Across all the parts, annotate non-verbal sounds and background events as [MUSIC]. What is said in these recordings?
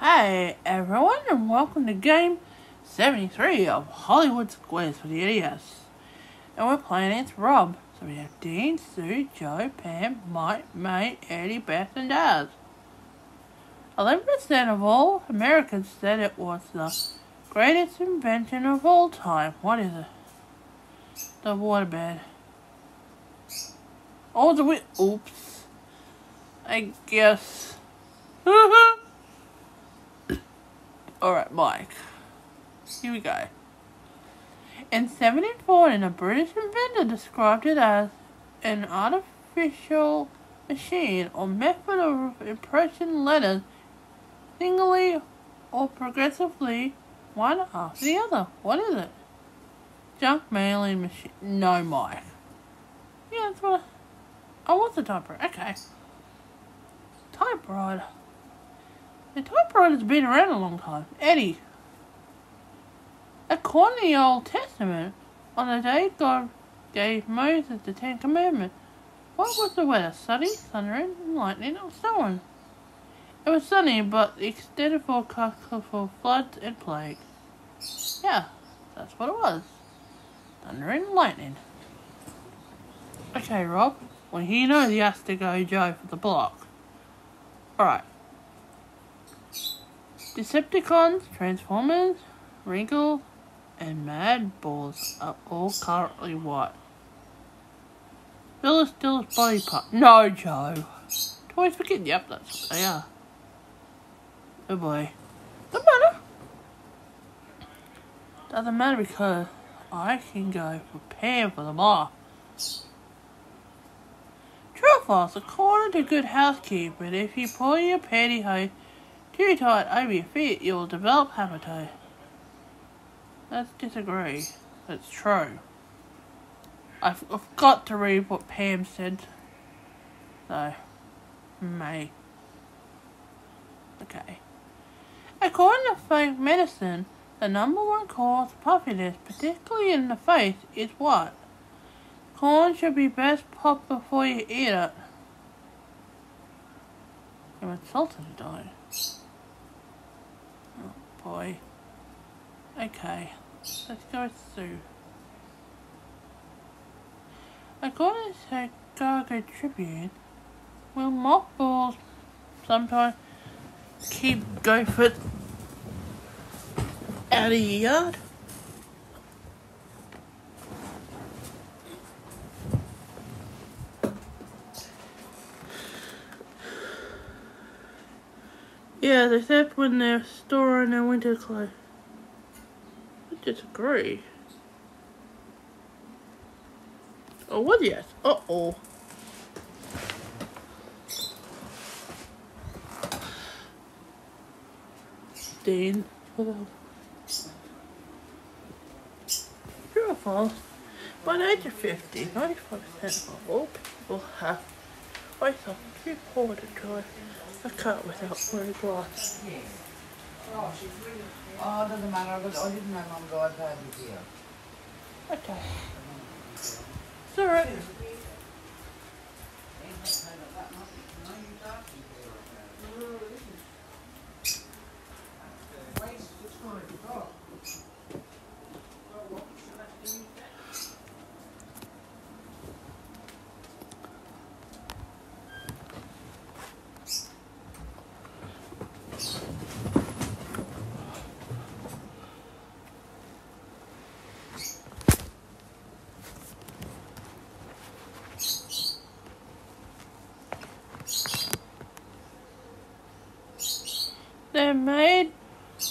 Hey everyone, and welcome to game 73 of Hollywood Squares for the NES. And we're playing against Rob. So we have Dean, Sue, Joe, Pam, Mike, May, Eddie, Beth, and Daz. 11% of all Americans said it was the greatest invention of all time. What is it? The waterbed. Oh, the wi- Oops. I guess. [LAUGHS] Alright, Mike. Here we go. In 74, a British inventor described it as an artificial machine or method of impressing letters singly or progressively, one after the other. What is it? Junk mailing machine. No, Mike. Yeah, that's what. I, oh, what's a typewriter? Okay. Typewriter. The typewriter's been around a long time. Eddie. According to the Old Testament, on the day God gave Moses the Ten Commandments, what was the weather? Sunny, thundering, lightning, or snowing? It was sunny, but the extended forecast called for floods and plague. Yeah, that's what it was. Thunder and lightning. Okay, Rob. Well, he knows he has to go Joe for the block. Alright. Decepticons, Transformers, Wrinkle, and Mad Balls are all currently white. Bill is body part. No, Joe. Always forget. Yep, that's what they are. Oh boy. Doesn't matter. Doesn't matter because I can go prepare for the bar. True or false, according to good housekeeping, if you pull your pantyhose too tight over your feet, you will develop habitat. Let's disagree. That's true. I've, I've got to read what Pam said. So, May. Okay. According to folk medicine, the number one cause of puffiness, particularly in the face, is what? Corn should be best popped before you eat it. I'm insulted. Oh boy. Okay, let's go through. According to Chicago Tribune, will mothballs sometimes keep gophers out of your yard? Yeah, they said when they're storing their winter clothes. I disagree. Oh, what yes? Uh-oh. Dean. Or false? By the age of 50, 95% of all people have off too poor to drive can't without wearing glasses. Oh, it doesn't matter. I didn't know Mum drive home here. Okay.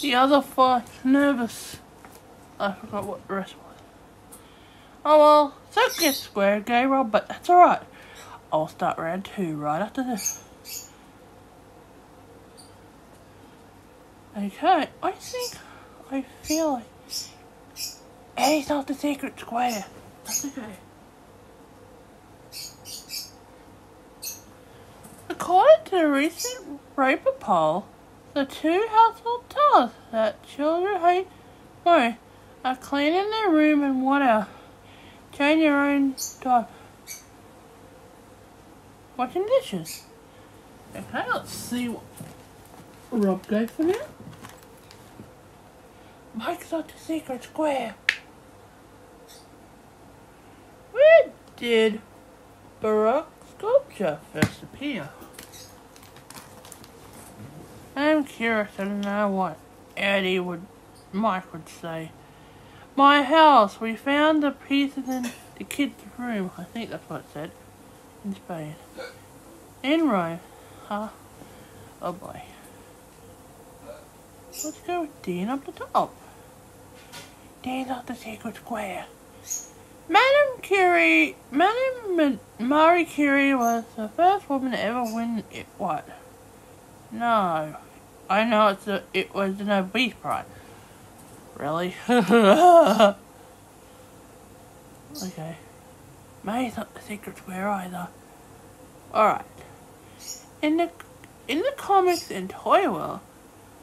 The other four nervous. I forgot what the rest was. Oh well, second square gay Rob, but that's alright. I'll start round two right after this. Okay, I think I feel like Eddie's not the secret square. That's okay. According to a recent Roper poll, the two household tasks that children hate most are cleaning their room and water, changing your own diaper, washing dishes. Okay, let's see what Rob go for now. Mike's the secret square. Where did Baroque sculpture first appear? I'm curious to know what Eddie would, Mike would say. My house. We found the pieces in the kid's room. I think that's what it said. In Spain. In Rome. Huh? Oh boy. Let's go with Dean up the top. Dean's up the secret square. Madame Curie, Madame Marie Curie was the first woman to ever win it. What? No, I know it's a, it was the Nobel Prize. Really? [LAUGHS] okay. May's not the secret square either. Alright. In the in the comics and toy world,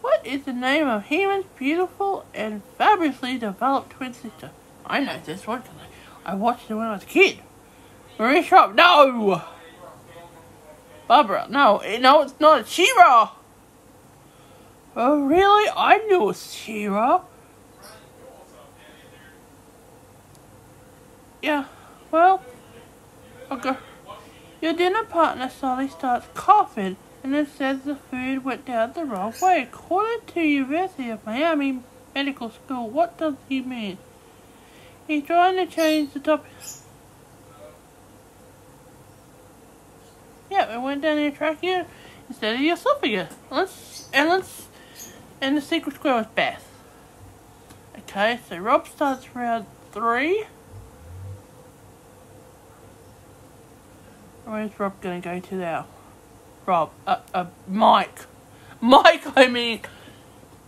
what is the name of He-Man's beautiful and fabulously developed twin sister? I know this one because I, I watched it when I was a kid. Marie Sharp, no! Barbara, no, no, it's not. She-Ra! Oh, really? I knew She-Ra. Yeah, well, okay. Your dinner partner suddenly starts coughing and it says the food went down the wrong way. According to University of Miami Medical School, what does he mean? He's trying to change the topic. Yeah, it went down your trachea instead of your esophagus. Let's and let's and the secret square was Beth. Okay, so Rob starts round three. Where's Rob gonna go to now? Rob, uh, uh, Mike. Mike, I mean.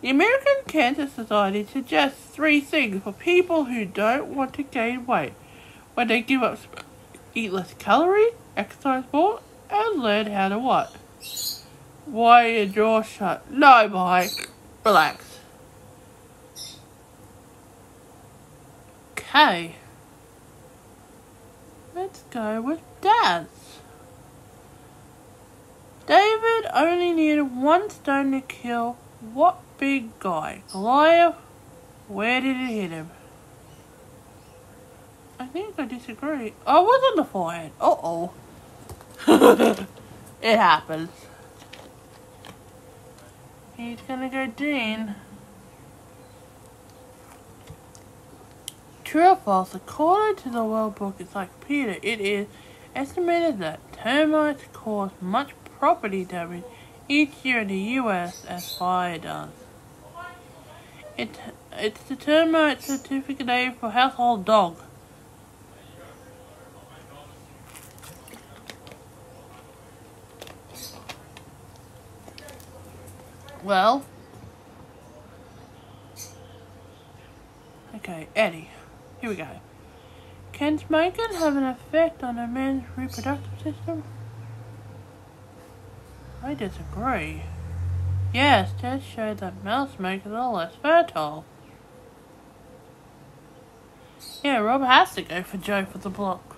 The American Cancer Society suggests three things for people who don't want to gain weight. When they give up, eat less calories, exercise more, and learn how to what? Why your jaw shut? No, Mike. Relax. Okay. Let's go with Daz. David only needed one stone to kill what big guy? Goliath? Where did it hit him? I think I disagree. I was on the forehead. Uh oh. [LAUGHS] it happens. He's gonna go Dean. True or false, according to the World Book Encyclopedia, it is estimated that termites cause much property damage each year in the U.S. as fire does. It, it's the termite certificate for household dog. Well, okay, Eddie, here we go. Can smoking have an effect on a man's reproductive system? I disagree. Yes, tests show that male smokers are less fertile. Yeah, Rob has to go for Joe for the block.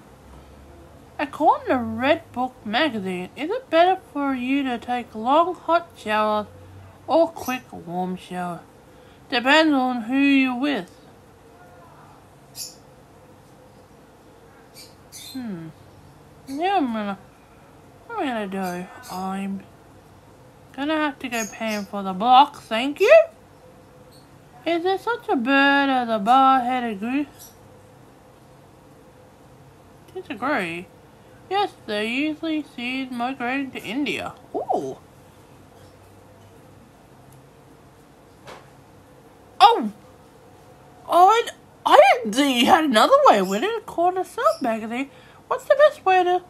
According to Red Book magazine, is it better for you to take long hot showers or quick warm shower? Depends on who you're with. Hmm. Yeah, I'm gonna. What am I gonna do? I'm Gonna have to go paying for the block, thank you. Is there such a bird as a bar-headed goose? Disagree. Yes, they're usually seen migrating to India. Ooh. Oh! Oh, I, I didn't see you had another way with it. According to Self magazine, what's the best way to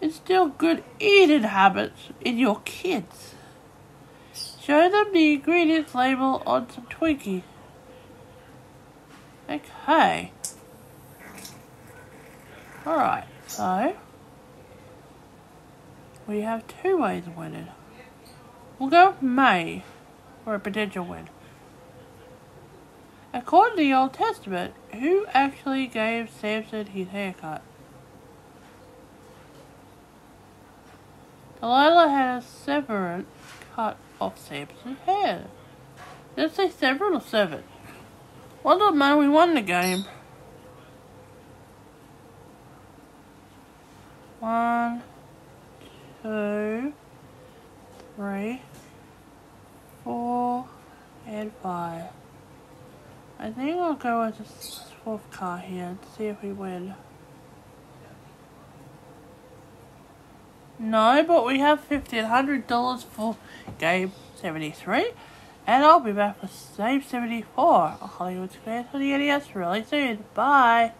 instill good eating habits in your kids? Show them the ingredients label on some Twinkie. Okay. Alright, so we have two ways of winning. We'll go May for a potential win. According to the Old Testament, who actually gave Samson his haircut? Delilah had a severance cut off Samson's hair. Did it say severed or severed? Well done, man. We won the game. One, two, three, four, and five. I think I'll go with the fourth car here and see if we win. No, but we have $1,500 for game 73. And I'll be back for game 74 on Hollywood Squares for the NES really soon. Bye.